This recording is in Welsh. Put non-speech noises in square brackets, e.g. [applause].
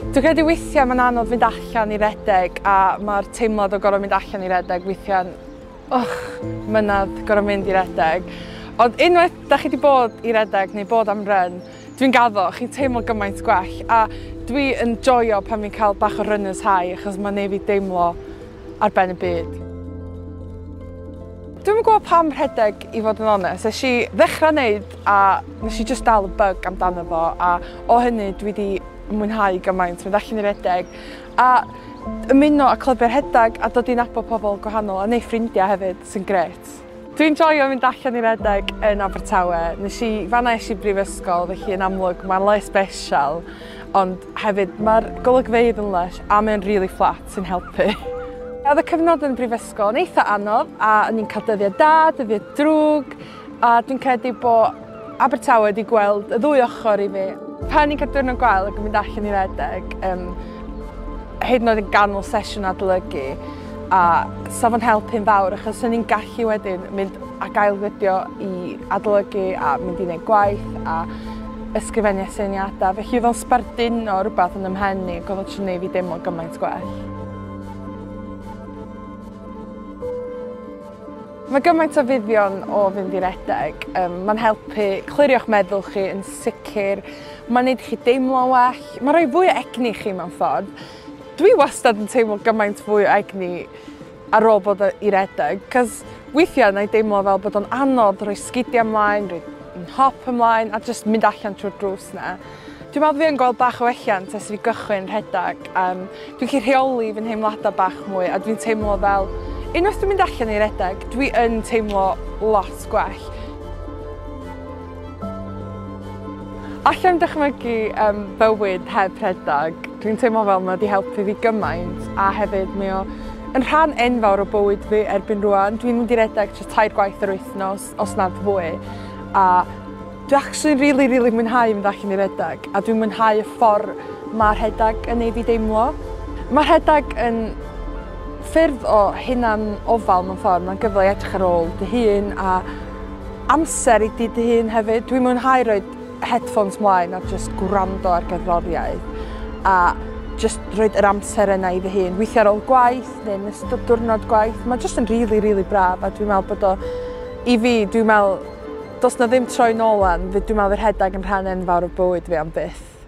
Dwi'n credu weithiau mae'n anodd fynd allan i redeg a mae'r teimlad o gorau mynd allan i redeg weithiau'n och, mynadd gorau mynd i redeg. Ond unwaith da chi wedi bod i redeg neu bod am ryn, dwi'n gaddo, chi'n teimlo gymaint gwell a dwi yn joio pan fi'n cael bach o runners high achos mae'n neu fi deimlo ar ben y byd. Dwi'n yn gwybod pam rhedeg i fod yn onest. Nes i ddechrau wneud a nes i just dal y bug amdano fo a o hynny dwi wedi mwynhau gymaint. mynd allan i redeg a ymuno a clybiau'r rhedeg a dod i nabod pobl gwahanol a neu ffrindiau hefyd sy'n gret. Dwi'n joio mynd allan i redeg yn Abertawe. Nes i, fanna eisiau brifysgol, felly yn amlwg mae'n le special, ond hefyd mae'r golygfeidd yn leis a mae'n really flat sy'n helpu. [laughs] Oedd y cyfnod yn brifysgol yn eitha anodd a o'n i'n cael dyddiau da, dyddiau drwg a dwi'n credu bod Abertawe wedi gweld y ddwy ochr i fi. Pan ni'n cael diwrnod gwael ac yn mynd allan i redeg, um, hyd yn oed yn ganol sesiwn adolygu a safon helpu'n fawr achos o'n i'n gallu wedyn mynd a gael fideo i adolygu a mynd i wneud gwaith a ysgrifennu syniadau. Felly oedd o'n sbardun o rhywbeth yn ymhenni ac oedd o'n siŵr neud fi deimlo gymaint gwell. Mae gymaint o fuddion o fynd i redeg. Um, Mae'n helpu clirio'ch meddwl chi yn sicr. Mae'n neud chi deimlo well. Mae'n rhoi fwy o egni chi mewn ffordd. Dwi wastad yn teimlo gymaint fwy o egni ar ôl bod i redeg. Cos weithiau na i deimlo fel bod o'n anodd rhoi sgidiau ymlaen, rhoi hop ymlaen, a just mynd allan trwy'r drws na. Dwi'n meddwl fi yn gweld bach o welliant ers fi gychwyn rhedeg. Um, dwi'n cael rheoli fy nheimladau bach mwy a dwi'n teimlo fel Unwaith dwi'n mynd allan i redeg, dwi yn teimlo lot gwell. Allan dychmygu um, bywyd heb rhedag, dwi'n teimlo fel mae wedi helpu fi gymaint a hefyd mae o yn rhan enfawr o bywyd fi erbyn rwan. Dwi'n mynd i redeg tra tair gwaith yr wythnos, os nad fwy. A dwi actually really, really mwynhau mynd allan i redeg a dwi'n mwynhau y ffordd mae'r rhedeg yn ei fi deimlo. Mae'r rhedeg yn ffyrdd o hunan ofal mewn ffordd, mae'n gyfle i edrych ar ôl dy hun a amser i di dy hun hefyd. Dwi'n mwynhau roi headphones mlaen a just gwrando ar gerddoriaeth a just roed yr amser yna i fy hun. Weithio ar ôl gwaith neu yn ystod diwrnod gwaith, mae just yn really, really braf a dwi'n meddwl bod o i fi, dwi'n meddwl, dos na ddim troi nôl an, dwi'n meddwl yr hedag yn rhan enfawr o bywyd fi am byth.